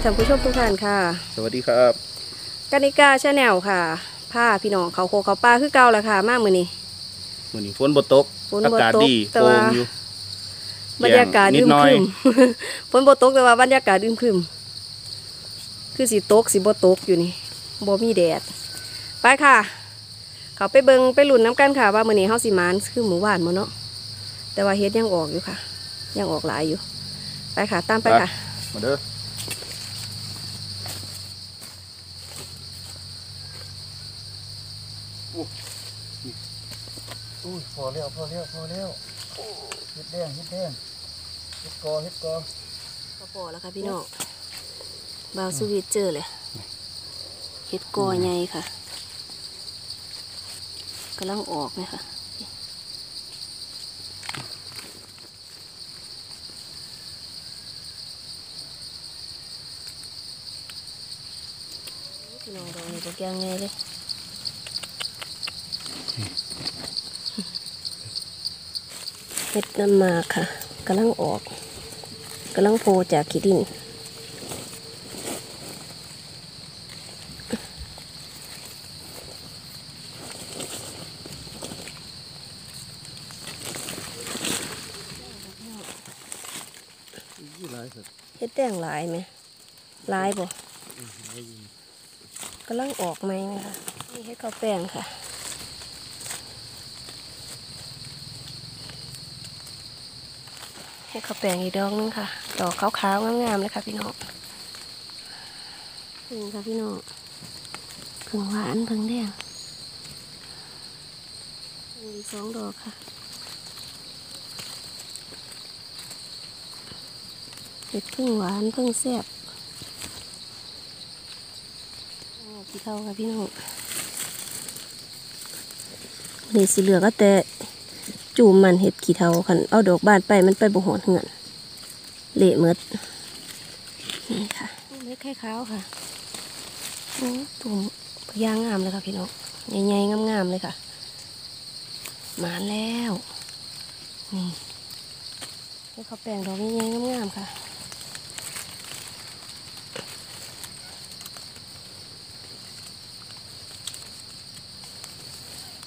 วัสดีท่านผู้ชมทุกท่านค่ะ สวัสดีครับกานิกาชาแนลค่ะผ้าพี่น้องเขาโคเขาปลาคือเก่าแหละค่ะ มากมือนี้วันนี้ฝนบ่ตกฝนบ่ตกอากาศดีแต่โปร่ว่างอยู่บรรยากาศนิอึดมหน่คอยรึมฝนบ่ตกแต่ว่าบรรยากาศอึมครึมคือสิตกสิบ่ตกอยู่นี่บ่มีแดด ไปค่ะ เขาไปเบิงไปลุ่นน้ำกันค่ะ ว่ามื้อนี้เฮาสิมานคือหมู่บ้านบ่เนาะแต่ว่าเฮ็ดยังออกอยู่ค่ะ ยังออกหลายอยู่ ไปค่ะ ตามไปค่ะมาเด้อ อุ้ยพอแล้วพอแล้วพอแล้วเฮ็ดแดงเฮ็ดแดงเฮ็ดกอเฮ็ดกอพอพอแล้วค่ะพี่น้องบาวสวีทเจอเลยเห็ดกอใหญ่ค่ะกำลังออกนะคะพี่น้องดอกนี่ตัวแกงไงเลย เห็ดน้ำมาค่ะกำลังออกกำลังโผล่จากขี้ดิน เฮ็ดแดงลายไหมลายบ่กำลังออกไหมนะคะนี่เฮ็ดข้าวแป้งค่ะ เฮ็ดข้าวแป้งอีกดอกนึงค่ะ ดอกขาวๆงามๆเลยค่ะพี่น้องพึ่งค่ะพี่น้องพึ่งหวานพึ่งแดงพึ่งอีสองดอกค่ะเห็ดพึ่งหวานพึ่งแซ่บพี่เข้าค่ะพี่น้องนี่สีเหลืองก็แต่ จูมมันเห็ดขี้เทาคันเอาดอกบานไปมันไปบ่หอนเหือนเละเมดนี่ค่ะเม็ดไข่ขาวค่ะโอ้ตุ่มยางงามเลยค่ะพี่น้องใหญ่ๆงามๆเลยค่ะหมานแล้วนี่ให้เขาแปลงดอกใหญ่ๆงามๆค่ะ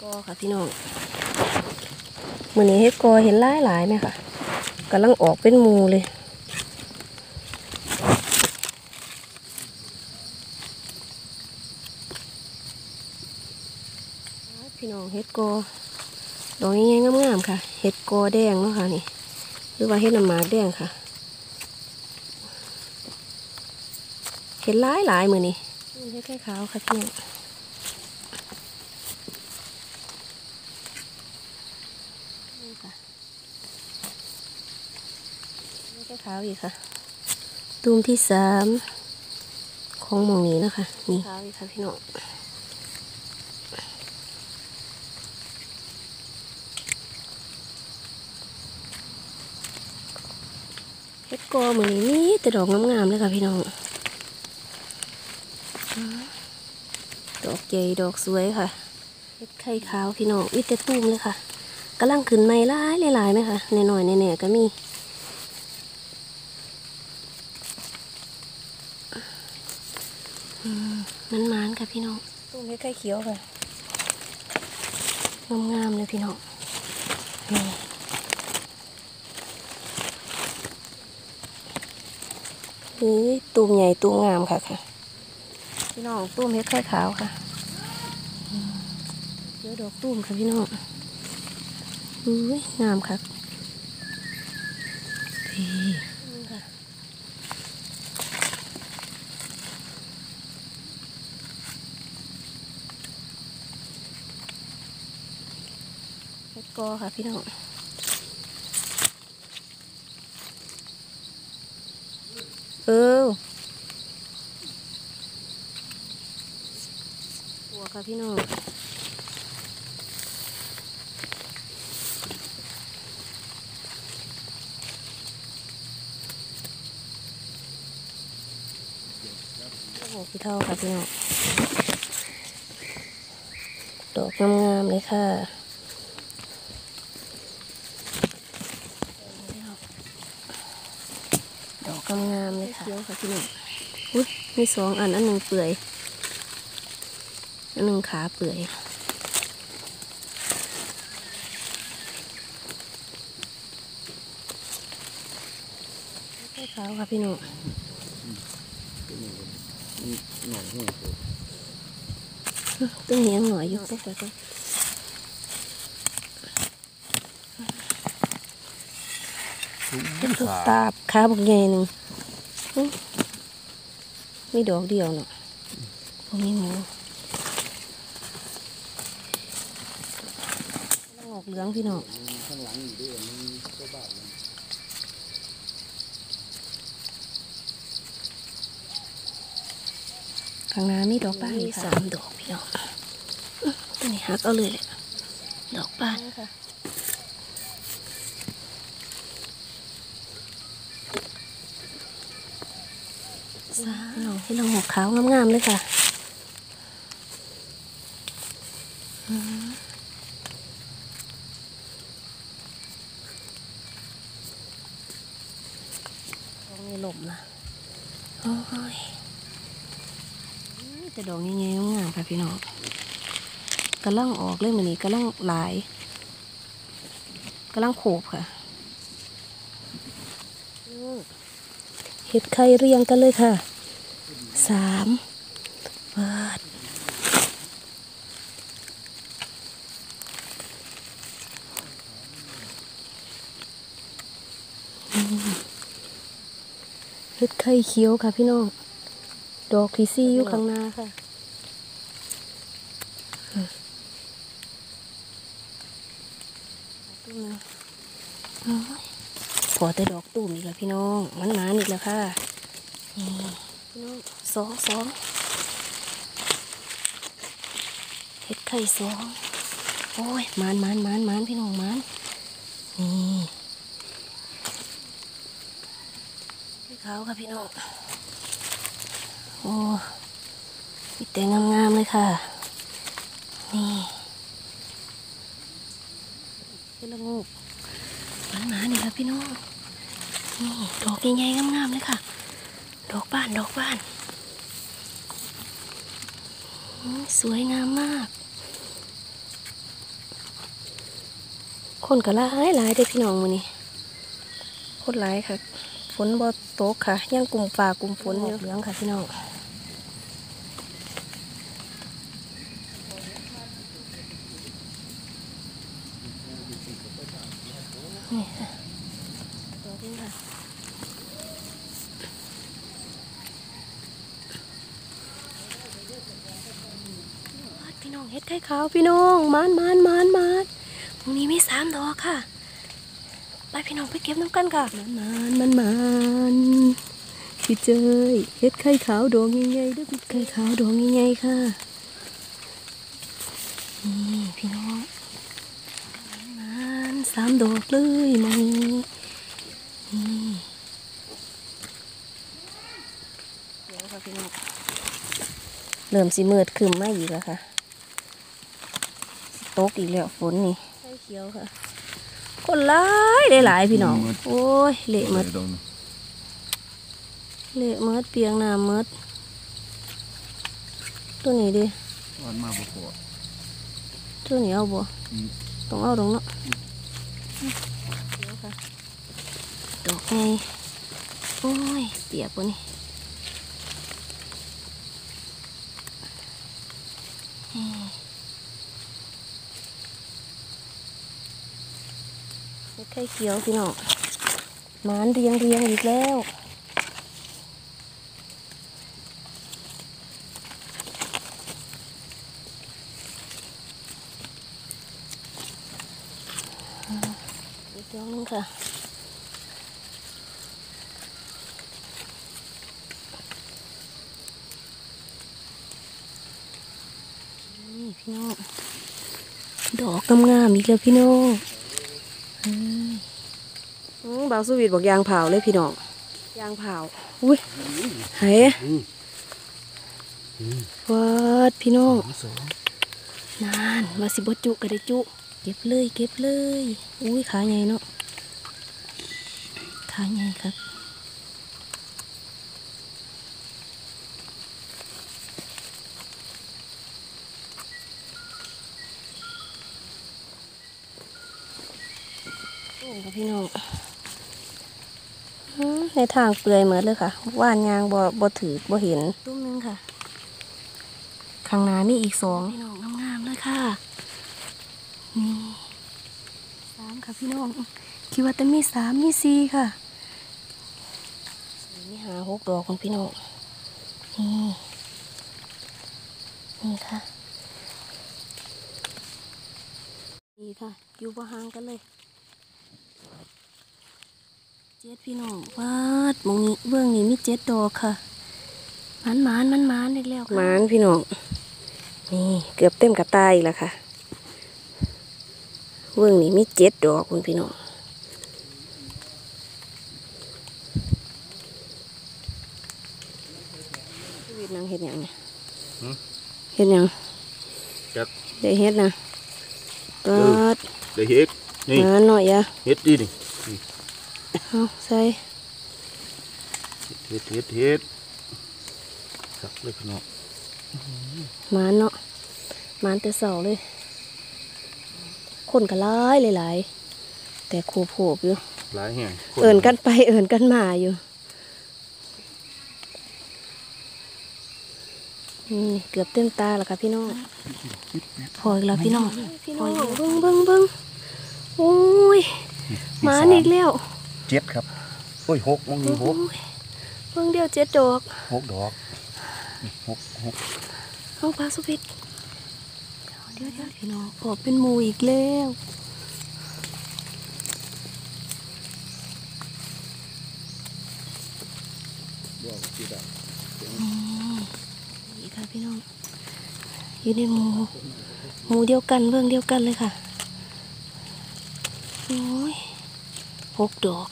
ก็ค่ะพี่น้อง มือนี้เฮ็ดกอเห็นหลายหลายไหมคะกำลังออกเป็นมูเลยพี่น้องเฮ็ดกอดอกใหญ่ๆงามๆค่ะเฮ็ดกอแดงเนาะค่ะนี่ หรือว่าเฮ็ดน้ำหมากแดงค่ะเห็นหลายหลายมือนี้เฮ็ดแค่ขาวค่ะพี่น้อง นี่ค่ะนี่แค่ขาวอีกค่ะ ตูมที่สามของหมองนี้นะคะ นี่ขาวอีกค่ะพี่น้องเฮ็ดกอมือนี้มีแต่ดอกงามๆเลยค่ะพี่น้อง ดอกใหญ่ดอกสวยค่ะ เฮ็ดไข่ขาวพี่น้องมีแต่ตูมเลยค่ะกำลังขึ้นไม่หลายหลายๆไหมคะแน่หน่อยแน่ๆก็มี มมันมานๆค่ะพี่น้องตุ้มให้ไข่เขียวค่ะงามๆเลยพี่น้องนี่เฮ้ยตุ้มใหญ่ตุ้มงามค่ะค่ะ พี่น้องตุ้มเฮ็ดไข่ขาวค่ะอืมเจอดอกตุ้มค่ะพี่น้องอุ้ยงามครับพี่ค่ะเฮ็ ดกอค่ะพี่น้องเออหัวค่ะพี่น้องโอ้พี่เท่าค่ะพี่น้องดอกงามๆเลยค่ะ ดอก งามๆเลยค่ะเขียวค่ะพี่น้องอุ้ยมีสองอันอันหนึ่งเปื่อยอันหนึ่งขาเปื่อยไข่ขาวค่ะพี่หนุ่มหน่อยให้ตัวตัวนี้ยังหน่อยอยู่ก็ไปก็ ตุกตาบขาบกใหญ่หนึ่งอื้อมีดอกเดียวเนาะพวกนี้หมูต้องออกเหลืองพี่น้องข้างหลังอยู่ด้วยมันก็บ้าเลยข้างหน้ามีดอกบานมีสามดอกพี่น้องอื้อตัวนี้หักเอาเลยแหละดอกบาน สาพี่น้องห้เราหกขาวงามๆเลยค่ะอืมดอกนี้หล่มนะโอ้ยนี่แต่ดอกใหญ่ๆงามๆค่ะพี่น้องกำลังออกเลยมันนี้กำลังหลายกำลังโขบค่ะเห็ดไข่เรียงกันเลยค่ะ สามบาทอืมเห็ดไข่เขียวค่ะพี่น้อง ดอกที่ซี่อยู่ข้างหน้าค่ะพอแต่ดอกตุ่มอีกแล้วพี่น้องมันหนานอีกแล้วค่ะ นี่งสองสองเห็ดไข่สองโอ้ยมันมันมันมันพี่น้องมันนี่พี่ขาค่ะพี่น้องโอ้มีแต่งามๆเลยค่ะ นี่เป็นละงูกหวานหมานี่ค่ะพี่น้องนี่ดอกใหญ่ๆงามๆเลยค่ะ ดอกบ้านดอกบ้าน สวยงามมาก คนก็ไลายหลายได้พี่น้องมือนี่คนหลายค่ะ ฝนบ่ตกค่ะ ยังกลุ่มฝ่ากลุ่มฝนอยู่เหลืองค่ะพี่น้อง นี่ค่ะตัวนี้ค่ะพี่ น้องเฮ็ดไข่ขาวพี่น้องมานมานมานมานตรงนี้มีสามดอกค่ะ ไปพี่น้องไปเก็บน้ำกันค่ะมันมันมันมันพี่เจยเฮ็ดไข่ขาวดอกใหญ่ๆเด้วยพี่ไข่ขาวดอกใหญ่ๆค่ะนี่พี่น้องมันสามดอกเลยมองนี้นี่เดี๋ยวค่ะพี่น้องเริ่มสิมืดขึ้นมาอีกแล้วค่ะ ตกอีกแล้วฝนนี่ไข่เขียวค่ะ คนหลายได้หลายพี่น้อง โอ้ยเละหมดดงเละหมดเปียงน้ำหมดตัวนี้ดิวันมาบ่พอตัวนี้เอาบ่อืมต้องเอาตรงเนาะเดี๋ยวค่ะดอกไงโอ้ยเปียกวะนี่นี่ ไข่เขียวพี่น้องมานเรียงเรียงอีกแล้วอีกดอกหนึงค่ะนี่พี่น้องดอกงามๆอีกแล้วพี่น้อง บาวสวีทบอกยางเผาเลยพี่น้องยางเผาอุ้ยไหวัดพี่น้องนานมาสิบจุกระได้จุ เก็บเลยเก็บเลยอุ้ยขาใหญ่เนาะขาใหญ่ครับพี่น้อง ในทางเปลือยเหมือนเลยค่ะ ว่านยางบ่บ่ถือบ่เห็นตุ้มนึงค่ะ ข้างหน้ามีอีกสองพี่น้องงามๆเลยค่ะ นี่สามค่ะพี่น้อง คิดว่าจะมีสามมีสี่ค่ะมีหาหกดอกของพี่น้องนี่นี่ค่ะ นี่ค่ะ อยู่บ่ห่างกันเลย เจ็ดพี่น้องวาดหมองนี้เบื้องนี้มีเจ็ดดอกค่ะมันมันมันมันอีกแล้วมันพี่น้องนี่เกือบเต็มกระตายแล้วค่ะเบื้องนี้มีเจ็ดดอกคุณพี่น้องชีวิตนางเห็ดหยังเนี่ยเห็ดหยังจักได้เห็ดนะก็เดี๋ยวเฮ็ดนี่มาหน่อยอะเฮ็ดดินี่ เอาใส่เฮ็ดเฮ็ดเฮ็ดจักเลยพี่น้องหมานเนาะหมานแต่เสาเลย คนก็หลายหลายๆแต่โคโผบอยู่หลายแห่งคเอิ่นกันไปเอิ่นกันมาอยู่นี่เกือบเต็มตาแล้วค่ะพี่น้องพออีกแล้วพี่น้องพี่น้องเบิ้งเบิ้งเบิ้งโอ้ยหมาอีกแล้ว เจ็ดครับโอ้ยหกมองมีหกโอ้ยเบิ้งเดียวเจ็ดดอกหกดอกหกหกน้องปลาสุพิษเดี๋ยวเดี๋ยวพี่น้องพอเป็นหมูอีกแล้วนี่ค่ะพี่น้องอยู่ในหมูหมูเดียวกันเบื้องเดียวกันเลยค่ะโอ้ย หกดอก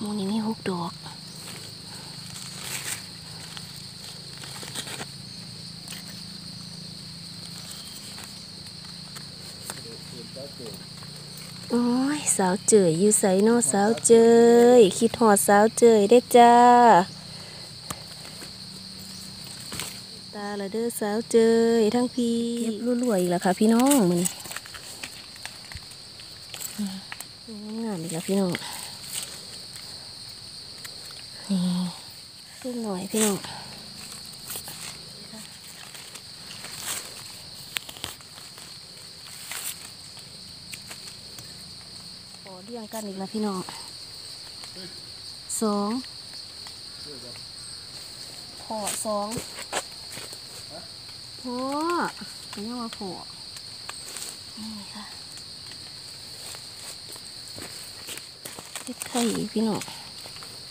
มูนี้มีหกดอกโอ้ยสาวเจยอยู่ใสเนอสาวเจยคิดหอดสาวเจยได้จ้า ตาละเด้อสาวเจยทั้งพี่เก็บรวยๆอีกแล้วค่ะพี่น้องมันอืมงามอีก แล้วพี่น้องนี่ขึ้นหน่อยพี่น้องขอเรียงกันอีกแล้วพี่น้องสองพอสองพ่อเป็นยังว่าพอนี่ค่ะเห็ด ไข่อีกพี่น้อง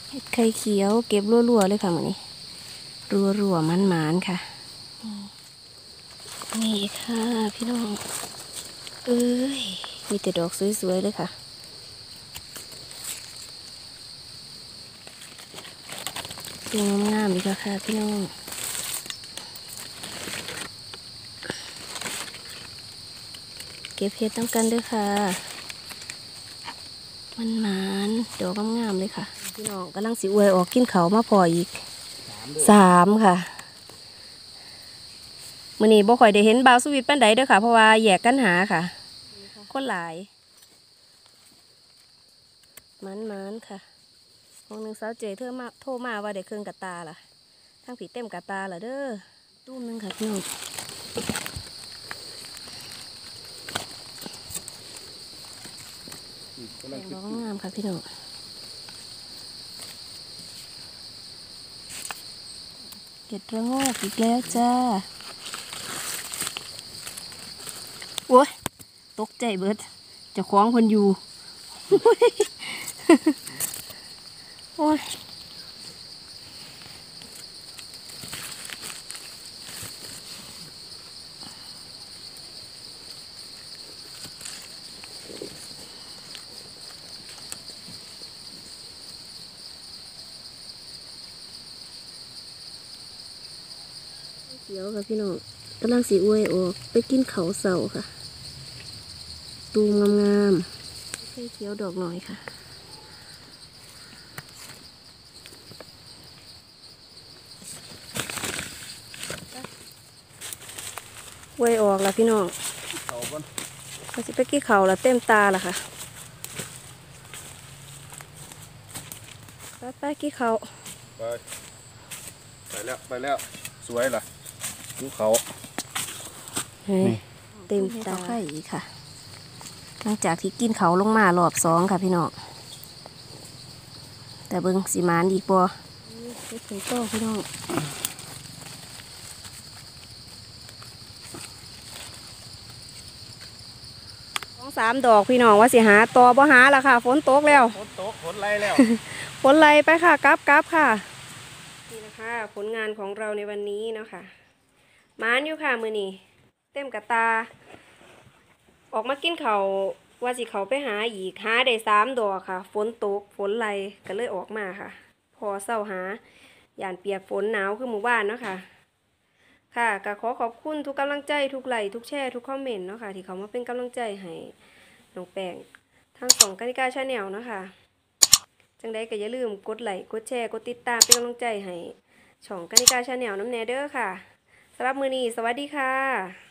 เห็ดไข่เขียวเก็บรัวๆเลยค่ะมันนี้ รัวๆมันๆค่ะนี่นี่ค่ะพี่น้อง เอ้ย มีแต่ดอกสวยๆเลยค่ะตัวงามๆอีกแล้วค่ะพี่น้องเก็บเห็ดน้ำกันด้วยค่ะ มันหมานดอกงามๆเลยค่ะ พี่น้องกำลังสิอวยออกกินเขาวมาพออีกสามค่ะมื่อนี้บ่ค่อยได้เห็นบาวสวิตปันใดเด้อค่ะ เพราะว่าแยกกันหาค่ะ คนหลายมันมันๆค่ะวงหนึ่งสาวเจเธอมาโทรมาว่าได้เครื่องกระตาล่ะทั้งผีเต็มกระตาล่ะเด้อตุ้มหนึงค่ะพี่น้อง แดงดอกงามค่ะพี่น้องเก็ดระโงกอีกแล้วจ้า โอ้ย ตกใจเบิดจะคล้องคนอยู่ โอ้ย เขียวค่ะพี่น้องกำลังสีอวยออกไปกินเขาเสาค่ะ ตูมงามๆใช้เขียวดอกหน่อยค่ะอวยออกแล้วพี่น้องเขาก่อนเขาสิไปกี้เขาแล้วเต็มตาแล้วค่ะไปไปกี่เขาไปไปแล้วไปแล้วสวยล่ะ ดูเขาเฮ้ยนี่เต็มตาไข่อีกค่ะ หลังจากที่กินเขาลงมารอบสองค่ะพี่น้องแต่เบิ้งสีมานอีกบ่เฮ็ดถึงโตพี่น้องสองสามดอกพี่น้องว่าสิหาต่อบ่หาละค่ะ ฝนตกแล้ว ฝนตกฝนไรแล้วผลไลไปค่ะกราบกราบค่ะ นี่นะคะ ผลงานของเราในวันนี้เนาะค่ะ มานอยู่ค่ะมือนี้เต็มกระตา ออกมากินเขาว่าสิเขาไปหาอีกหาได้สามดอกค่ะ ฝนตกฝนไหลก็เลยออกมาค่ะ พอเศร้าหาย่านเปียกฝนหนาวคือหมู่บ้านเนาะค่ะ ค่ะก็ขอขอบคุณทุกกำลังใจทุกไลค์ทุกแชร์ทุกคอมเมนต์เนาะค่ะที่เขามาเป็นกำลังใจให้น้องแป้งทางสองกานิกา Channel เนาะค่ะจังใดก็อย่าลืมกดไลค์กดแชร์กดติดตามเป็นกำลังใจให้ช่องกานิกา Channel นำแนเด้อค่ะ สำหรับมือนี้สวัสดีค่ะ